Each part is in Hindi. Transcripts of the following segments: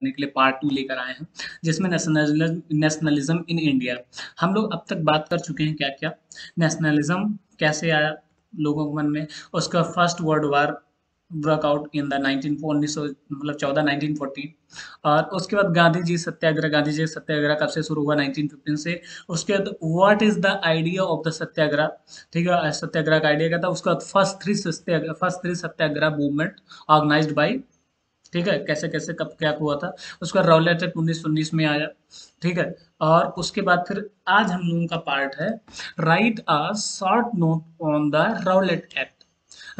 करने के लिए पार्ट टू लेकर आए हैं, जिसमें नेशनलिज्म इन इंडिया हम लोग अब तक बात कर चुके हैं क्या क्या नेशनलिज्म कैसे आया लोगों के मन में? उसका first world war workout in the nineteen उन्नीस सौ मतलब चौदह नाइनटीन फोर्टीन और उसके बाद गांधी जी सत्याग्रह गांधी जी सत्याग्रह कब से शुरू हुआ? 1915 से। उसके बाद what is the idea of the satyagraha? ठीक है, सत्याग्रह का आइडिया क्या था? उसका first three satyagraha first three satyagraha movement organised by ठीक है, कैसे कैसे, कब क्या हुआ था, उसका रौलेट एक्ट उन्नीस उन्नीस में आया, ठीक है, और उसके बाद फिर आज हम लोगों का पार्ट है write a short note on the Rowlatt Act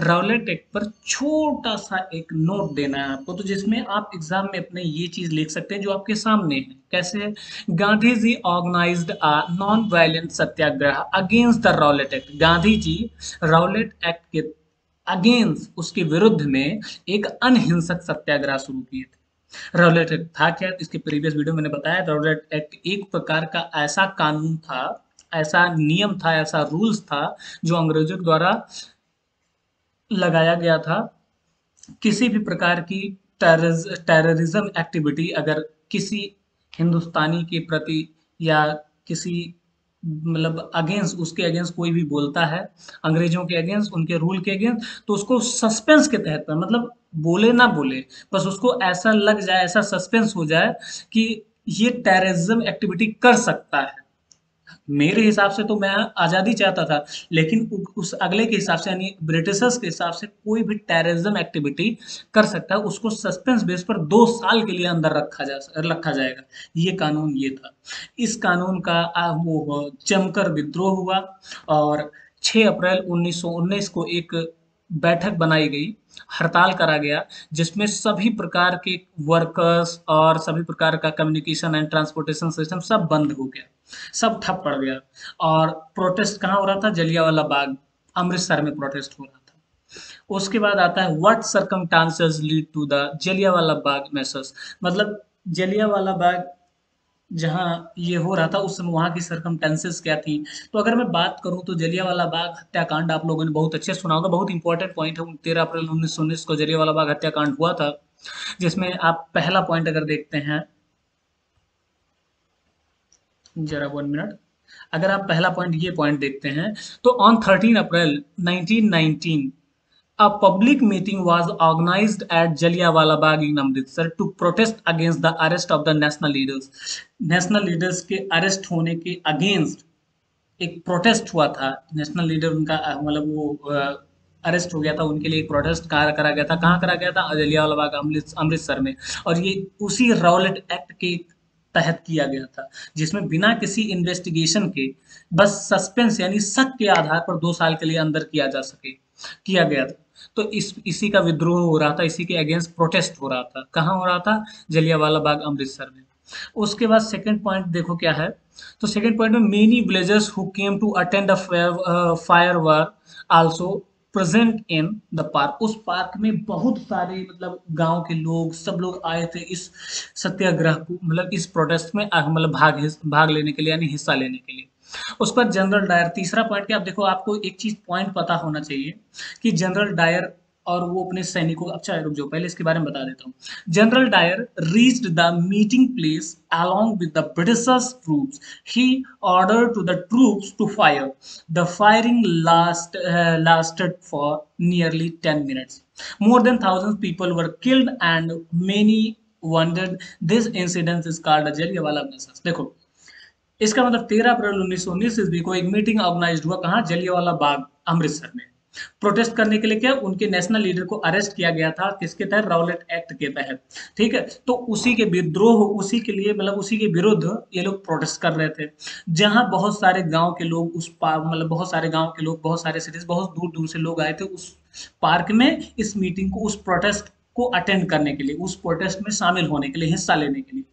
Rowlatt Act पर छोटा सा एक नोट देना है आपको तो जिसमें आप एग्ज़ाम में अपने ये चीज़ लिख सकते हैं जो आपके सामने है। कैसे Gandhi ji organise a non violent satyagraha against the Rowlatt Act Gandhi ji Rowlatt Act के अगेंस्ट उसके विरुद्ध में एक अनहिंसक सत्याग्रह शुरू किए थे। राउलेट एक्ट था क्या? इसके प्रीवियस वीडियो मैंने बताया राउलेट एक्ट एक प्रकार का ऐसा कानून था, ऐसा नियम था, ऐसा रूल्स था, जो अंग्रेज़ों द्वारा लगाया गया था। किसी भी प्रकार की टेररिज्म एक्टिविटी अगर किसी हिंदुस्तानी के प्रति या किसी मतलब अगेंस्ट उसके अगेंस्ट कोई भी बोलता है, अंग्रेज़ों के अगेंस्ट उनके रूल के अगेंस्ट तो उसको सस्पेंस के तहत मतलब बोले ना बोले, बस उसको ऐसा लग जाए, ऐसा सस्पेंस हो जाए कि ये टेररिज्म एक्टिविटी कर सकता है। मेरे हिसाब से तो मैं आज़ादी चाहता था, लेकिन उस अगले के हिसाब से यानी ब्रिटिशर्स के हिसाब से कोई भी टेररिज्म एक्टिविटी कर सकता है उसको सस्पेंस बेस पर दो साल के लिए अंदर रखा जा, रखा जाएगा। ये कानून ये था। इस कानून का वो जमकर विद्रोह हुआ और 6 अप्रैल 1919 को एक बैठक बनाई गई, हड़ताल करा गया, जिसमें सभी प्रकार के वर्कर्स और सभी प्रकार का कम्युनिकेशन एंड ट्रांसपोर्टेशन सिस्टम सब बंद हो गया, सब ठप पड़ गया और प्रोटेस्ट कहाँ हो रहा था? जलियावाला बाग, अमृतसर में प्रोटेस्ट हो रहा था। उसके बाद आता है what circumstances lead to the Jallianwala Bagh massacre मतलब जलियावाला बाग जहाँ ये हो रहा था, उस समय वहाँ की सरकमटेंसेस क्या थी? तो अगर मैं बात करूँ तो जलियावाला बाग हत्याकांड आप लोगों ने बहुत अच्छे सुना होगा। बहुत इंपॉर्टेंट पॉइंट है। तेरह अप्रैल उन्नीस सौ उन्नीस को जलियावाला बाग हत्याकांड हुआ था, जिसमें आप पहला पॉइंट अगर देखते हैं। जरा वन मिनट अगर आप पहला पॉइंट ये पॉइंट देखते हैं तो on thirteen April 1919 A public meeting was organized at Jallianwala Bagh in Amritsar to protest against the arrest of the national leaders. National leaders के अरेस्ट होने के अगेंस्ट एक प्रोटेस्ट हुआ था। नेशनल लीडर उनका मतलब वो अरेस्ट हो गया था। उनके लिए एक प्रोटेस्ट करा करा गया था। कहाँ करा गया था? जलियावाला बाग अमृतसर में। और ये उसी रॉलेट एक्ट के तहत किया गया था, जिसमें बिना किसी इन्वेस्टिगेशन के, बस सस्पेंस यानी शक के आधार पर दो साल के लिए अंदर किया जा सके, किया गया था। तो इस, इसी का विद्रोह हो रहा था, इसी के अगेंस्ट प्रोटेस्ट हो रहा था। कहाँ हो रहा था? जलियावाला बाग, अमृतसर में। उसके बाद सेकंड पॉइंट देखो क्या है। तो सेकंड पॉइंट में many villagers who came to attend a fair were also present in the park उस पार्क में बहुत सारे मतलब गाँव के लोग, सब लोग आए थे इस सत्याग्रह को मतलब इस प्रोटेस्ट में मतलब भाग भाग लेने के लिए, यानी हिस्सा लेने के लिए। उस पर जनरल डायर तीसरा पॉइंट क्या आप देखो, आपको एक चीज़ पॉइंट पता होना चाहिए कि जनरल डायर और वो अपने सैनिकों अच्छा रुक जाओ, पहले इसके बारे में बता देता हूँ। General Dyer reach the meeting place along with the britishers troops he order to the troops to fire the firing last lasted for nearly ten minutes more than thousand people were killed and many wounded this incident is called Jallianwala देखो इसका मतलब 13 अप्रैल 1919 ईस्वी को एक मीटिंग ऑर्गेनाइज हुआ, कहाँ? जलियावाला बाग, अमृतसर में। प्रोटेस्ट करने के लिए क्या? उनके नेशनल लीडर को अरेस्ट किया गया था, किसके तहत? राउलेट एक्ट के तहत, ठीक है? तो उसी के विद्रोह, उसी के लिए मतलब उसी के विरुद्ध ये लोग प्रोटेस्ट कर रहे थे, जहाँ बहुत सारे गाँव के लोग, उस पार्क मतलब बहुत सारे गाँव के लोग, बहुत सारे सिटीज़ बहुत दूर दूर से लोग आए थे उस पार्क में, इस मीटिंग को, उस प्रोटेस्ट को अटेंड करने के लिए, उस प्रोटेस्ट में शामिल होने के लिए, हिस्सा लेने के लिए।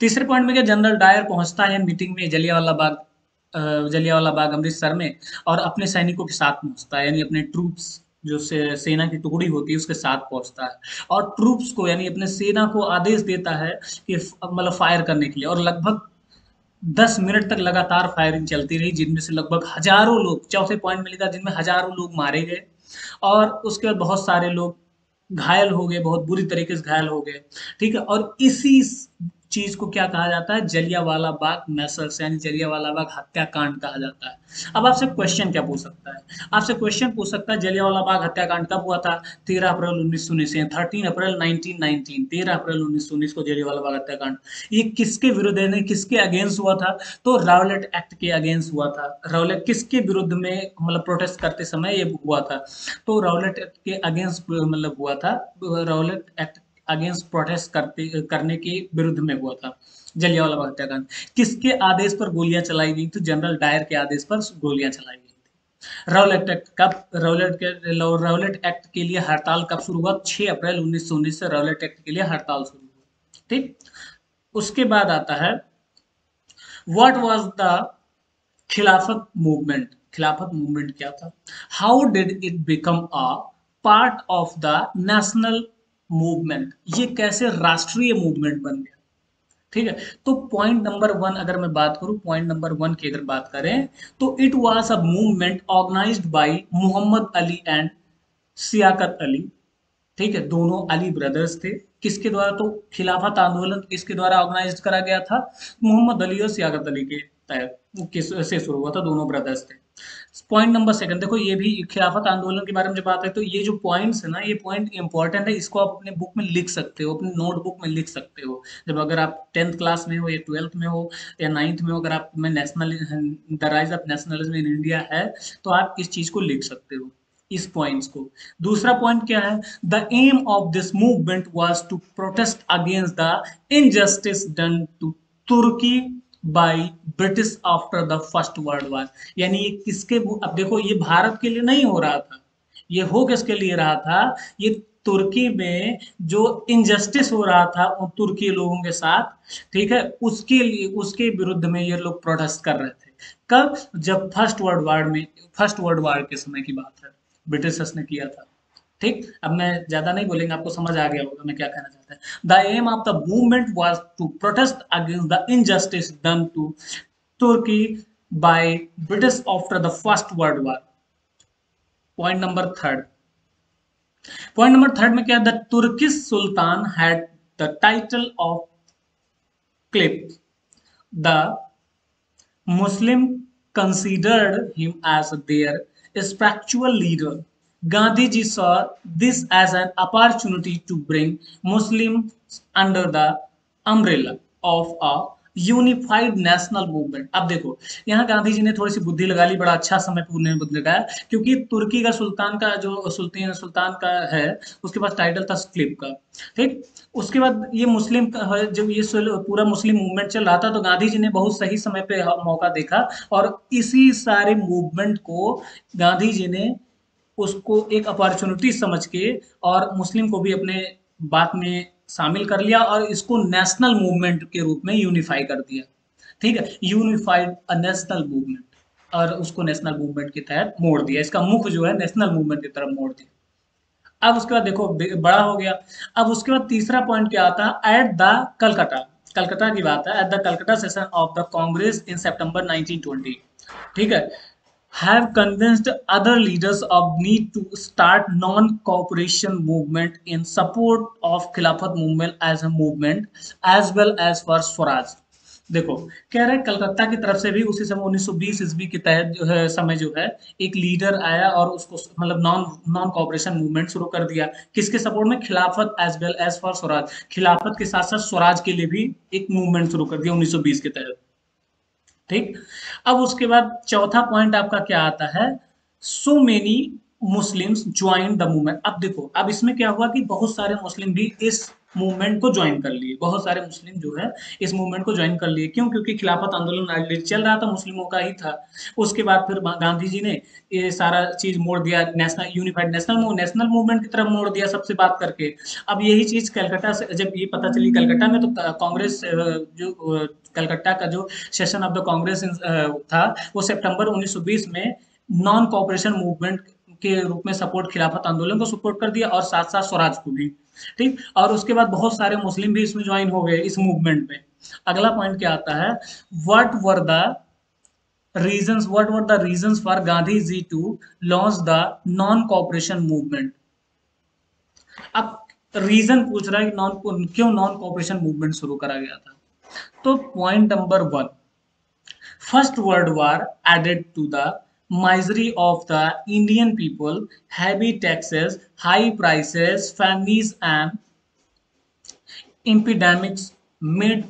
तीसरे पॉइंट में क्या जनरल डायर पहुँचता है मीटिंग में जलियावाला बाग जलियावाला बाग अमृतसर में और अपने सैनिकों के साथ पहुँचता है यानी अपने ट्रूप्स जो से, सेना की टुकड़ी होती है उसके साथ पहुँचता है। और ट्रूप्स को यानी अपने सेना को आदेश देता है कि मतलब फायर करने के लिए। और लगभग दस मिनट तक लगातार फायरिंग चलती रही जिनमें से लगभग हज़ारों लोग चौथे पॉइंट में लिखा जिनमें हज़ारों लोग मारे गए। और उसके बाद बहुत सारे लोग घायल हो गए बहुत बुरी तरीके से घायल हो गए। ठीक है? और इसी चीज़ को क्या कहा जाता है? जलियावाला बाग मैसर्स यानी जलियावाला बाग हत्याकांड कहा जाता है। अब आपसे क्वेश्चन क्या पूछ सकता है? आपसे क्वेश्चन पूछ सकता है जलियावाला बाग हत्याकांड कब हुआ था? तेरह अप्रैल उन्नीस सौ उन्नीस थर्टीन अप्रैल नाइनटीन नाइनटीन तेरह अप्रैल उन्नीस सौ उन्नीस को जलियावाला बाग हत्याकांड। ये किसके विरुद्ध है किसके अगेंस्ट हुआ था? तो रावलेट एक्ट के अगेंस्ट हुआ था। रावलेट किसके विरुद्ध में मतलब प्रोटेस्ट करते समय ये हुआ था? तो रावलेट एक्ट के अगेंस्ट मतलब हुआ था। रावलेट एक्ट अगेंस्ट प्रोटेस्ट करते, करने के विरुद्ध में हुआ था, जलियावाला बाग हत्याकांड। किसके आदेश पर गोलियाँ चलाई गई थी? जनरल डायर के आदेश पर गोलियाँ चलाई गई थी। राउलेट एक्ट कब राउलेट राउलेट एक्ट के लिए हड़ताल कब शुरू हुआ? 6 अप्रैल 1919 से राउलेट एक्ट के लिए हड़ताल शुरू हुआ। ठीक? उसके बाद आता है what was the Khilafat movement Khilafat movement क्या था? How did it become a part of the national movement. ये कैसे राष्ट्रीय मूवमेंट बन गया? ठीक है? तो पॉइंट नंबर वन अगर मैं बात करूँ पॉइंट नंबर वन की अगर बात करें तो it was a movement organised by Mohammad Ali and Shaukat Ali ठीक है? दोनों अली ब्रदर्स थे। किसके द्वारा? तो खिलाफत आंदोलन किसके द्वारा ऑर्गेनाइज करा गया था। मोहम्मद अली और सियाकत अली के तहत किस से शुरू हुआ था? दोनों ब्रदर्स थे। पॉइंट नंबर सेकंड देखो ये भी खिलाफत आंदोलन के बारे में जब बात है तो ये जो पॉइंट्स है ना, ये पॉइंट इंपॉर्टेंट है, इसको आप अपने बुक में लिख सकते हो, अपने नोटबुक में लिख सकते हो। जब अगर आप टेंथ क्लास में हो या ट्वेल्थ में हो या नाइन्थ में हो, अगर आप में national the rise of nationalism in India है तो आप इस चीज़ को लिख सकते हो, इस पॉइंट्स को। दूसरा पॉइंट क्या है? The aim of this movement was to protest against the injustice done to Turkey by British after the first world war यानी ये किसके अब देखो, ये भारत के लिए नहीं हो रहा था। ये हो किसके लिए रहा था? ये तुर्की में जो इनजस्टिस हो रहा था, उन तुर्की लोगों के साथ, ठीक है? उसके लिए, उसके विरुद्ध में ये लोग प्रोटेस्ट कर रहे थे। कब? जब फ़र्स्ट वर्ल्ड वार में फ़र्स्ट वर्ल्ड वार के समय की बात है। ब्रिटिशर्स ने किया था। ठीक? अब मैं ज़्यादा नहीं बोलेंगे, आपको समझ आ गया होगा मैं क्या कहना चाहता है। The aim of the movement was to protest against the injustice done to Turkey by British after the first world war point number third point number third में क्या the Turkish sultan had the title of caliph the Muslim considered him as their spiritual leader. Gandhi ji saw this as an opportunity to bring Muslims under the umbrella of a unified national movement अब देखो, यहाँ गांधी जी ने थोड़ी सी बुद्धि लगा ली, बड़ा अच्छा समय पर उन्होंने बुद्धि लगाया क्योंकि तुर्की का सुल्तान का जो सुल्तान सुल्तान का है, उसके पास टाइटल था स्क्लिप का, ठीक? उसके बाद ये मुस्लिम जब ये पूरा मुस्लिम मूवमेंट चल रहा था तो गांधी जी ने बहुत सही समय पे मौका देखा, और इसी सारे मूवमेंट को गांधी जी ने उसको एक अपॉर्चुनिटी समझ के और मुस्लिम को भी अपने बात में शामिल कर लिया और इसको नेशनल मूवमेंट के रूप में यूनिफाई कर दिया। ठीक है? यूनिफाइड अ नेशनल मूवमेंट और उसको नेशनल मूवमेंट के तहत मोड़ दिया। इसका मुख जो है नेशनल मूवमेंट की तरफ़ मोड़ दिया। अब उसके बाद देखो बड़ा हो गया। अब उसके बाद तीसरा पॉइंट क्या आता? है एट द कलकत्ता कलकत्ता की बात है। At the Calcutta session of the Congress in September 1920 ठीक है? Have convinced other leaders of need to start non-cooperation movement in support of Khilafat movement as a movement, as well as for Swaraj. देखो, कह रहे कलकत्ता की तरफ़ से भी उसी समय 1920 ईस्वी के तहत जो है, समय जो है, एक लीडर आया और उसको मतलब नॉन नॉन कॉपरेशन मूवमेंट शुरू कर दिया। किसके सपोर्ट में? Khilafat as well as for Swaraj Khilafat के साथ साथ स्वराज के लिए भी एक मूवमेंट शुरू कर दिया 1920 के तहत। ठीक? अब उसके बाद चौथा पॉइंट आपका क्या आता है? So many Muslims join the movement अब देखो, अब इसमें क्या हुआ कि बहुत सारे मुस्लिम भी इस मूवमेंट को ज्वाइन कर लिए। बहुत सारे मुस्लिम जो है, इस मूवमेंट को ज्वाइन कर लिए। क्यों? क्योंकि खिलाफत आंदोलन चल रहा था, मुस्लिमों का ही था। उसके बाद फिर गांधी जी ने ये सारा चीज़ मोड़ दिया national unified national national movement की तरफ़ मोड़ दिया सबसे बात करके। अब यही चीज़ कलकत्ता से, जब ये पता चली कलकत्ता में तो कांग्रेस जो कलकत्ता का जो सेशन ऑफ़ द कांग्रेस था, वो सितंबर 1920 में नॉन कॉपरेशन मूवमेंट के रूप में सपोर्ट खिलाफत आंदोलन को सपोर्ट कर दिया और साथ साथ स्वराज को भी, ठीक? और उसके बाद बहुत सारे मुस्लिम भी इसमें ज्वाइन हो गए इस मूवमेंट में। अगला पॉइंट क्या आता है? What were the reasons what were the reasons for Gandhi ji to launch the non cooperation movement अब रीजन पूछ रहा है कि नॉन क्यों नॉन कॉपरेशन मूवमेंट शुरू करा गया था? तो point number one first world war added to the misery of the Indian people heavy taxes high prices families and epidemics made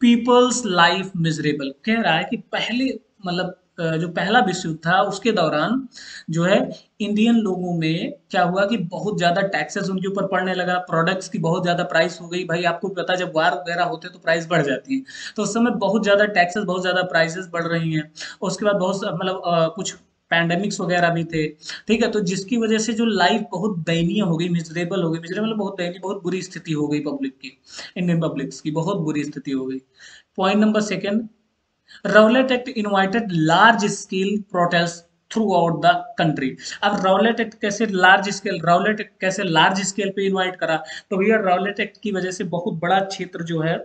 people's life miserable कह रहा है कि पहले मतलब जो पहला विश्व युद्ध था, उसके दौरान जो है इंडियन लोगों में क्या हुआ कि बहुत ज़्यादा टैक्सेस उनके ऊपर पड़ने लगा प्रोडक्ट्स की बहुत ज़्यादा प्राइस हो गई। भाई, आपको पता जब वार वगैरह होते तो प्राइस बढ़ जाती है। तो उस समय बहुत ज़्यादा टैक्सेस बहुत ज़्यादा प्राइसेस बढ़ रही हैं। उसके बाद बहुत मतलब कुछ पैंडेमिक्स वगैरह भी थे। ठीक है तो जिसकी वजह से जो लाइफ बहुत दयनीय हो गई मिजरेबल हो गई मिजरेबल बहुत दयनीय, बहुत बुरी स्थिति हो गई पब्लिक की इंडियन पब्लिक्स की, बहुत बुरी स्थिति हो गई। Point number second Rowlatt act invited large scale protest throughout the country अब राउलेट एक्ट कैसे लार्ज स्केल राउलेट एक्ट कैसे लार्ज स्केल पे इनवाइट करा? तो भैया राउलेट एक्ट की वजह से बहुत बड़ा क्षेत्र जो है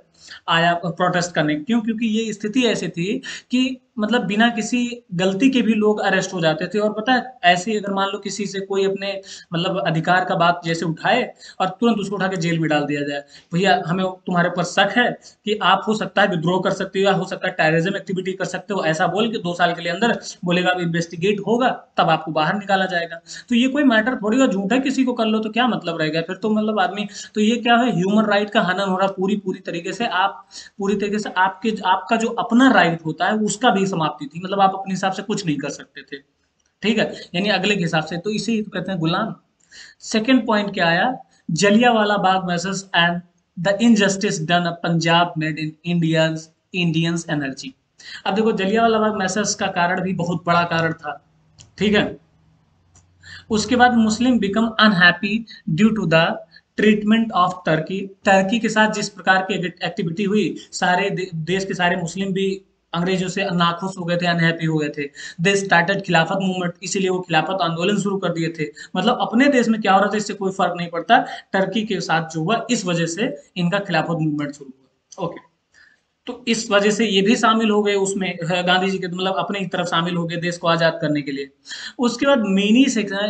आया प्रोटेस्ट करने। क्यों? क्योंकि ये स्थिति ऐसी थी कि मतलब बिना किसी गलती के भी लोग अरेस्ट हो जाते थे। और पता है, ऐसे अगर मान लो किसी से कोई अपने मतलब अधिकार का बात जैसे उठाए और तुरंत उसको उठा के जेल में डाल दिया जाए, भैया, हमें तुम्हारे ऊपर शक है कि आप हो सकता है विद्रोह कर सकते हो या हो सकता है टेररिज्म एक्टिविटी कर सकते हो। ऐसा बोल के दो साल के लिए अंदर बोलेगा, अब इन्वेस्टिगेट होगा, तब आपको बाहर निकाला जाएगा। तो ये कोई मैटर थोड़ी और झूठा किसी को कर लो तो क्या मतलब रहेगा फिर तो मतलब आदमी तो ये क्या है ह्यूमन राइट का हनन हो रहा पूरी पूरी तरीके से। आप पूरी तरीके से आपके आपका जो अपना राइट होता है, उसका भी समाप्ति थी। मतलब आप अपने हिसाब से कुछ नहीं कर सकते थे। ठीक है? यानी अगले के हिसाब से। तो इसे ही तो कहते हैं गुलाम। सेकेंड पॉइंट क्या आया? Jallianwala Bagh massacre and the injustice done Punjab made in Indians Indians energy अब देखो, जलियावाला बाग मैसेज का कारण भी बहुत बड़ा कारण था। ठीक है? उसके बाद Muslim become unhappy due to the treatment of Turkey Turkey के साथ जिस प्रकार की एक्टिविटी हुई, सारे देश के सारे मुस्लिम भी अंग्रेज़ों से नाखुश हो गए थे अनहैप्पी हो गए थे। दे स्टार्टेड खिलाफत मूवमेंट इसीलिए वो खिलाफत आंदोलन शुरू कर दिए थे। मतलब अपने देश में क्या हो रहा था, इससे कोई फ़र्क नहीं पड़ता। टर्की के साथ जो हुआ, इस वजह से इनका खिलाफत मूवमेंट शुरू हुआ। ओके तो इस वजह से ये भी शामिल हो गए उसमें गांधी जी के मतलब अपने ही तरफ़ शामिल हो गए देश को आज़ाद करने के लिए। उसके बाद many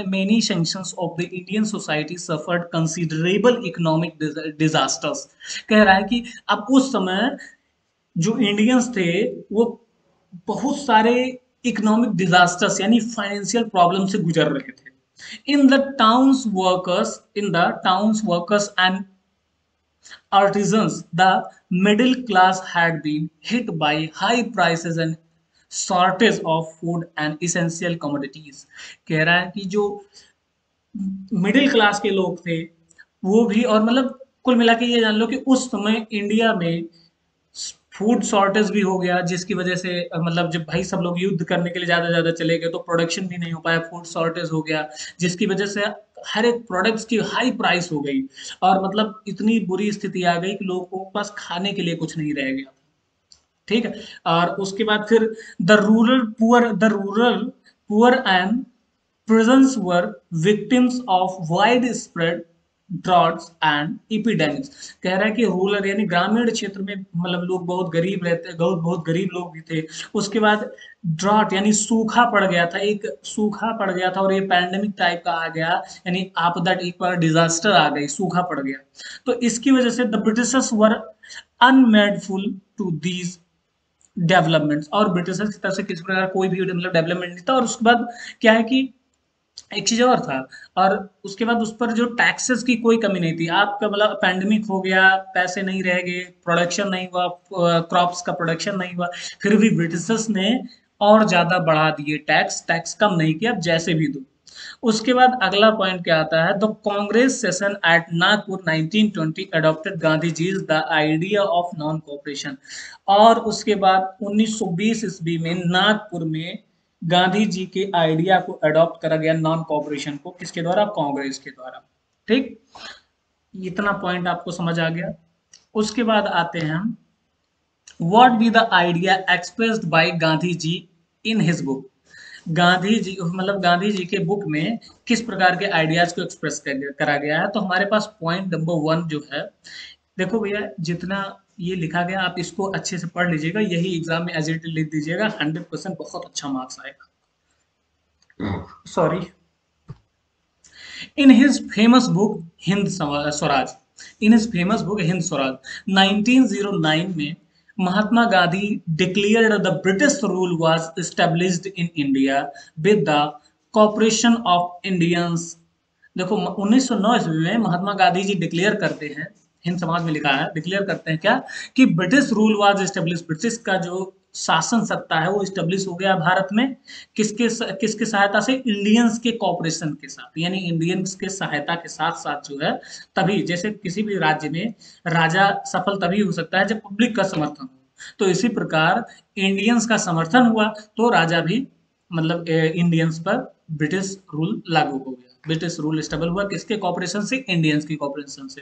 many sections of the Indian society suffered considerable economic disasters कह रहा है कि अब उस समय जो इंडियंस थे, वो बहुत सारे इकोनॉमिक डिजास्टर्स यानी फाइनेंशियल प्रॉब्लम से गुजर रहे थे। In the towns workers in the towns workers and artisans the middle class had been hit by high prices and shortage of food and essential commodities. कह रहा है कि जो मिडिल क्लास के लोग थे, वो भी और मतलब कुल मिला के ये जान लो कि उस समय इंडिया में फ़ूड शॉर्टेज भी हो गया, जिसकी वजह से मतलब जब भाई सब लोग युद्ध करने के लिए ज़्यादा ज़्यादा चले गए तो प्रोडक्शन भी नहीं हो पाया फ़ूड शॉर्टेज हो गया, जिसकी वजह से हर एक प्रोडक्ट्स की हाई प्राइस हो गई। और मतलब इतनी बुरी स्थिति आ गई कि लोगों के पास खाने के लिए कुछ नहीं रह गया ठीक है? और उसके बाद फिर the rural poor the rural poor and peasants were victims of widespread droughts and epidemics कह रहा है कि रूरल यानी ग्रामीण क्षेत्र में मतलब लोग बहुत गरीब रहते, बहुत बहुत गरीब लोग भी थे। उसके बाद ड्रॉट यानी सूखा पड़ गया था, एक सूखा पड़ गया था और ये पैंडेमिक टाइप का आ गया, यानी आपदा एक बार डिजास्टर आ गई, सूखा पड़ गया। तो इसकी वजह से the Britishers were unmindful to these developments और ब्रिटिशर्स की तरफ़ से किसी प्रकार कोई भी मतलब डेवलपमेंट नहीं था। और उसके बाद क्या है कि एक चीज़ और था, और उसके बाद उस पर जो टैक्सेस की कोई कमी नहीं थी। आपका मतलब पैंडमिक हो गया, पैसे नहीं रह गए प्रोडक्शन नहीं हुआ क्रॉप्स का प्रोडक्शन नहीं हुआ, फिर भी ब्रिटिशर्स ने और ज़्यादा बढ़ा दिए टैक्स टैक्स कम नहीं किया जैसे भी दो। उसके बाद अगला पॉइंट क्या आता है? The Congress session at Nagpur 1920 adopted Gandhi ji the idea of non cooperation और उसके बाद 1920 ईस्वी में नागपुर में गांधी जी के आइडिया को अडॉप्ट करा गया नॉन कॉपरेशन को। किसके द्वारा? कांग्रेस के द्वारा। ठीक? इतना पॉइंट आपको समझ आ गया। उसके बाद आते हैं हम। What be the idea expressed by Gandhi ji in his book Gandhi ji मतलब गांधी जी के बुक में किस प्रकार के आइडियाज़ को एक्सप्रेस करा गया है? तो हमारे पास पॉइंट नंबर वन जो है, देखो भैया, जितना ये लिखा गया, आप इसको अच्छे से पढ़ लीजिएगा, यही एग्ज़ाम में एजेंट लिख दीजिएगा हंड्रेड परसेंट बहुत अच्छा मार्क्स आएगा। Sorry in his famous book Hind Swaraj in his famous book Hind Swaraj 1909 में Mahatma Gandhi declared the British rule was established in India with the cooperation of Indians देखो 1909 में महात्मा गांधी जी डिक्लेयर करते हैं हिंद समाज में लिखा है डिक्लेयर करते हैं क्या? कि British rule was establish British का जो शासन सत्ता है, वो स्टेब्लिश हो गया भारत में। किसके किसके सहायता से? इंडियंस के कॉपरेशन के साथ, यानी इंडियंस के सहायता के साथ साथ जो है, तभी, जैसे किसी भी राज्य में राजा सफल तभी हो सकता है जब पब्लिक का समर्थन हो। तो इसी प्रकार इंडियंस का समर्थन हुआ तो राजा भी मतलब इंडियंस पर ब्रिटिश रूल लागू हो गया। ब्रिटिश रूल स्टेबल हुआ, किसके कॉपरेशन से? इंडियंस की कॉपरेशन से।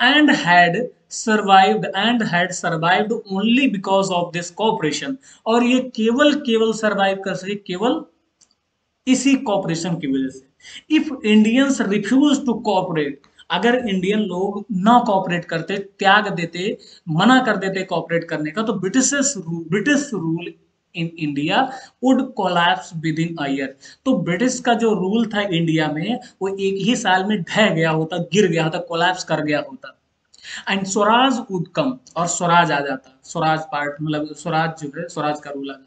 And had survived, and had survived only because of this cooperation. और ये केवल केवल survive कर सके केवल इसी कॉपरेशन की वजह से। If Indians refuse to cooperate अगर इंडियन लोग ना कॉपरेट करते, त्याग देते, मना कर देते कॉपरेट करने का तो British British rule in India would collapse within year तो ब्रिटिश का जो रूल था इंडिया में, वो एक ही साल में ढह गया होता, गिर गया होता कोलैप्स कर गया होता। एंड स्वराज वुड कम और स्वराज आ जाता। स्वराज पार्ट मतलब स्वराज जो है, स्वराज का रूल आ जाता।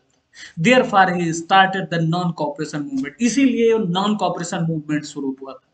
There he started the non cooperation movement इसीलिए नॉन कॉपरेशन मूवमेंट शुरू हुआ था।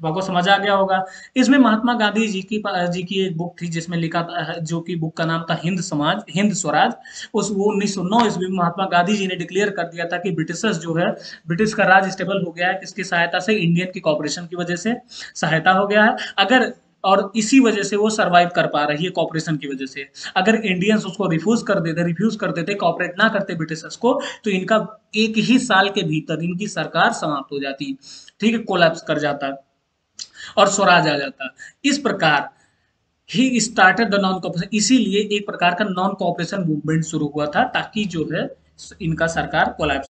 आपको समझ आ गया होगा। इसमें महात्मा गांधी जी की जी की एक बुक थी, जिसमें लिखा जो कि बुक का नाम था हिंद समाज, हिंद स्वराज। उस वो उन्नीस सौ नौ ईस्वी में महात्मा गांधी जी ने डिक्लेयर कर दिया था कि ब्रिटिशर्स जो है, ब्रिटिश का राज स्टेबल हो गया है, किसकी सहायता से? इंडियन की कॉपरेशन की वजह से सहायता हो गया है। अगर और इसी वजह से वो सरवाइव कर पा रही है कॉपरेशन की वजह से। अगर इंडियंस उसको रिफ्यूज कर देते रिफ्यूज कर देते कॉपरेट ना करते ब्रिटिशर्स को तो इनका एक ही साल के भीतर इनकी सरकार समाप्त हो जाती। ठीक है कोलैप्स कर जाता। और स्वराज आ जाता। इस प्रकार ही स्टार्टेड द नॉन कॉपरेशन इसीलिए एक प्रकार का नॉन कॉपरेशन मूवमेंट शुरू हुआ था ताकि जो है इनका सरकार कोलैप्स